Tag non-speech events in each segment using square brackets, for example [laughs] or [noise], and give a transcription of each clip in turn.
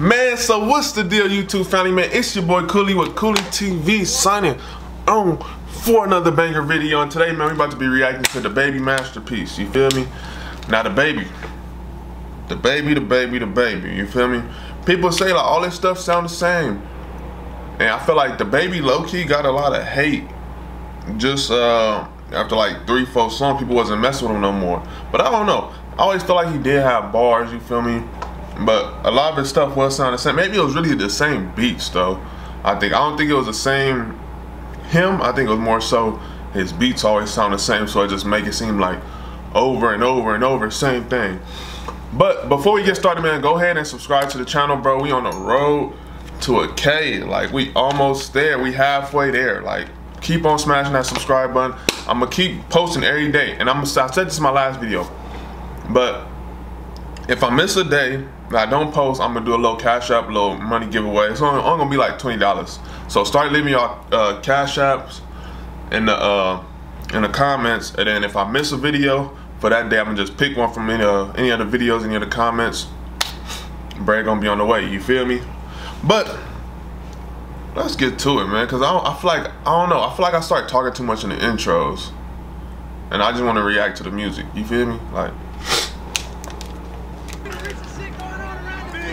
Man, so what's the deal, YouTube family, man? It's your boy Cooley with Cooley TV signing on for another banger video. And today, man, we about to be reacting to DaBaby masterpiece. You feel me? Now, DaBaby. The baby, DaBaby, the baby. You feel me? People say, like, all this stuff sound the same. And I feel like DaBaby low-key got a lot of hate. Just, uh, after like three, four songs, people wasn't messing with him no more. But I don't know. I always felt like he did have bars, you feel me? But a lot of his stuff was sounding the same. Maybe it was really the same beats though. I think I don't think it was the same him. I think it was more so his beats always sound the same, so it just make it seem like over and over and over, same thing. But before we get started, man, go ahead and subscribe to the channel, bro. We on the road to a K. Like we almost there. We halfway there. Like keep on smashing that subscribe button. I'm gonna keep posting every day, and I'm gonna. I said this is my last video, but if I miss a day I don't post, I'm gonna do a little cash app, little money giveaway. It's only, only gonna be like twenty dollars. So start leaving y'all uh, cash apps in the uh, in the comments, and then if I miss a video for that day, I'm gonna just pick one from any uh, any other videos, any of the comments. Bread gonna be on the way. You feel me? But let's get to it, man. Cause I I feel like I don't know. I feel like I start talking too much in the intros, and I just want to react to the music. You feel me? Like.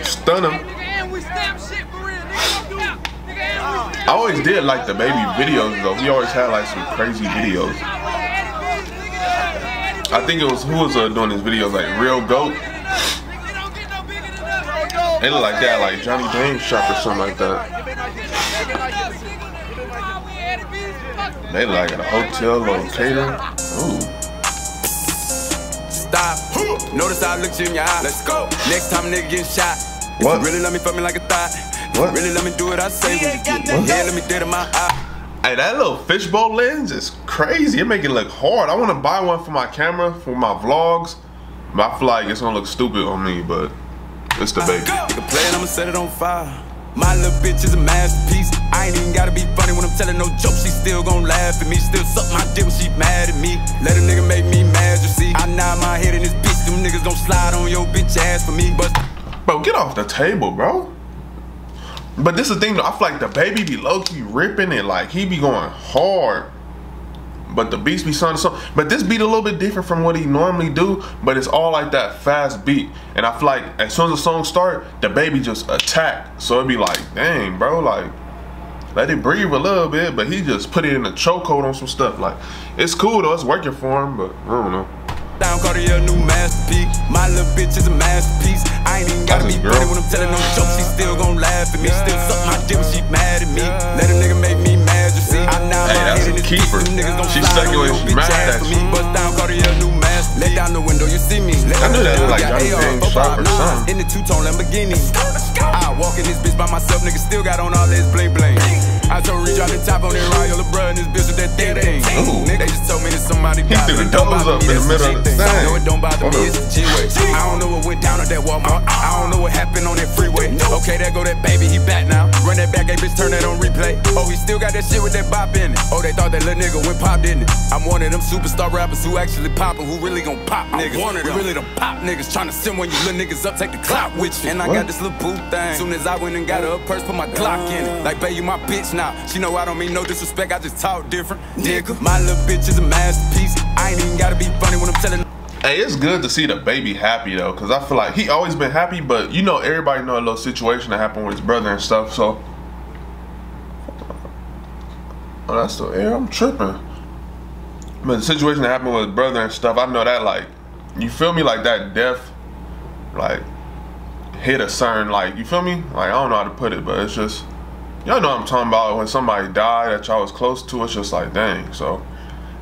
Stunner. I always did like DaBaby videos though. He always had like some crazy videos. I think it was who was uh, doing his videos like Real Goat. They look like that, like Johnny James shop or something like that. They like at a hotel or catering. Ooh. Stop. Notice I looked you in your eye. Let's go. Next time nigga getting shot. If what? you really let me fuck me like a thought. What? Really let me do what I say when you get what? Yeah, let me dead in my eye. Hey, that little fishbowl lens is crazy. It make it look hard. I want to buy one for my camera, for my vlogs. But I feel like it's gonna look stupid on me, but it's DaBaby. Nigga play it, I'ma set it on fire. My little bitch is a masterpiece. I ain't even gotta be funny when I'm telling no jokes. She still gon' laugh at me. Still suck my dick when she mad at me. Let a nigga make me mad, you see. I nod my head in this bitch. Them niggas gon' slide on your bitch ass for me. But Bro, get off the table, bro. But this is the thing though, I feel like DaBaby be low-key ripping it, like he be going hard. But the beats be sounding so but this beat a little bit different from what he normally do, but it's all like that fast beat. And I feel like as soon as the song start, DaBaby just attack. So it'd be like, dang, bro, like let it breathe a little bit, but he just put it in a chokehold on some stuff. Like, it's cool though, it's working for him, but I don't know down, Cartier, new masterpiece. My little bitch is a masterpiece. I ain't even gotta be funny when I'm telling no jokes. She still gon' laugh at me. Still suck my dick when she mad at me. Let a nigga make me mad, hey, in this keeper. Bitch, niggas gon' She's stuck you mad at me. Bust down, Cartier, new masterpiece. Let down the window, you see me. Let I knew that looked like Johnny James Sharp or something. In the two-tone Lamborghini. I walk in this bitch by myself, nigga still got on all this bling bling. I told Reach on the top on that royal and this bitch with that thing thing. Nigga, they just told me that somebody died. He threw the doubles up in the middle of the thing. No, it don't bother me, it's a G-way. I don't know what went down at that Walmart. I don't know what happened on that freeway. Okay, there go that baby, he back now. Run that back, a bitch, turn that on replay. Oh, he still got that shit with that bop in it. Oh, they thought that little nigga went pop, didn't it? I'm one of them superstar rappers who actually poppin', who really gon' pop niggas. One of them. We really the pop niggas, trying to send one you little niggas up, take the clout with you. And I got this little boot thing. Soon as I went and got her a purse, put my Glock in it. Like, babe, you my bitch now. She know I don't mean no disrespect, I just talk different. Nigga, my little bitch is a masterpiece. I ain't even gotta be funny when I'm telling Hey, it's good to see DaBaby happy though, cause I feel like he always been happy, but you know everybody know a little situation that happened with his brother and stuff. So, oh, that's the air. I'm tripping. But the situation that happened with brother and stuff, I know that like, you feel me, like that death, like hit a certain like, you feel me? Like I don't know how to put it, but it's just, y'all know I'm talking about. When somebody died that y'all was close to, it's just like, dang. So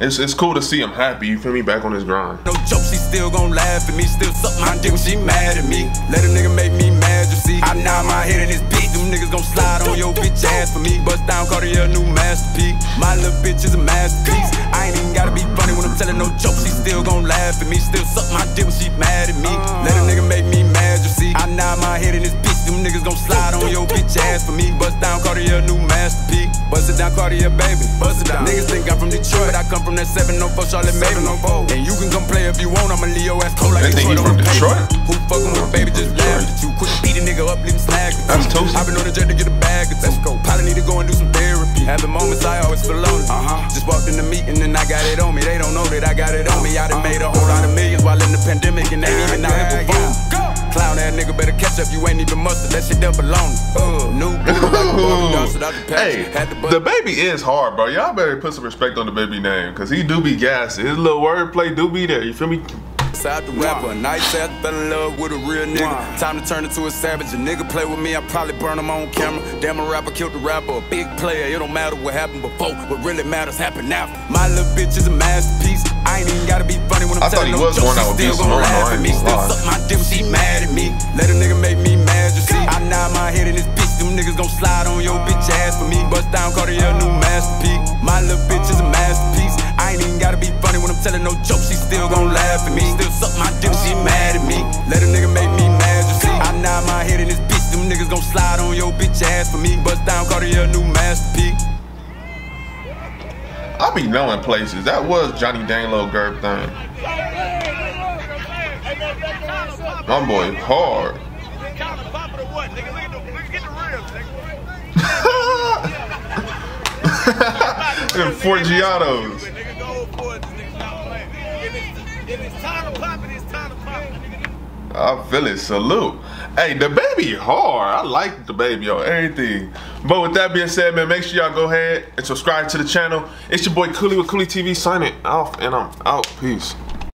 it's, it's cool to see him happy, you feel me, back on his grind. No joke, she still gon' laugh at me, still suck my dick when she mad at me. Let a nigga make me mad, you see. I nod my head in this bitch, them niggas gon' slide on your bitch ass for me. Bust down Cartier, new masterpiece. My little bitch is a masterpiece. I ain't even gotta be funny when I'm telling no joke, she still gon' laugh at me, still suck my dick when she mad at me. Let a nigga make me mad, you see. I nod my head in this bitch, them niggas gon' slide on your bitch ass for me. Bust down Cartier, new masterpiece. Bust it down Cartier, baby. Bust it down. Niggas think I'm from Detroit, but I come from that 704 Charlotte Maven. And you can come play if you want, I'ma leave your ass cold like They think he from Detroit? Who fucking with baby just laugh at you. Quick beat a nigga up, leave him slag. That's toasty. I've been on the jet to get a bag. Let's go. Probably need to go and do some therapy. Having moments I always feel lonely. Uh-huh. Just walked in the meeting and I got it on me. They don't know that I got it on me. I done made a whole lot of millions while in the pandemic and ain't even out here ass nigga better catch up. You ain't even mustard. That shit. Uh, new booty, like a barbie doll, so out the. Hey, Had to bust- DaBaby is hard, bro. Y'all better put some respect on DaBaby name, cause he do be gassy. His little wordplay do be there. You feel me? Side the rapper, nice ass fell in love with a real nigga. Time to turn into a savage. A nigga play with me, I probably burn him on camera. Damn, a rapper killed the rapper, a big player. It don't matter what happened before, what really matters happened after. My little bitch is a masterpiece. I ain't even gotta be funny when I'm I thought telling he no was jokes. going out She with still gon' laugh at me. Still lie. suck my dick, she mad at me. Let a nigga make me mad, you see. I nod my head in this bitch. Them niggas gon' slide on your bitch ass for me. Bust down Cartier, new masterpiece. My little bitch is a masterpiece. When I'm telling no jokes. She still gon' laugh at me. Still suck my dick, she mad at me. Let a nigga make me mad, you see. I nod my head in this bitch. Them niggas gon' slide on your bitch ass for me. Bust down Cartier, new masterpiece. I be knowing places. That was Johnny Dane little Gerb thing. My boy hard. [laughs] and Forgiatos. I feel it. Salute. Hey, DaBaby hard. I like DaBaby on everything. But with that being said, man, make sure y'all go ahead and subscribe to the channel. It's your boy Cooley with Cooley TV signing off, and I'm out. Peace.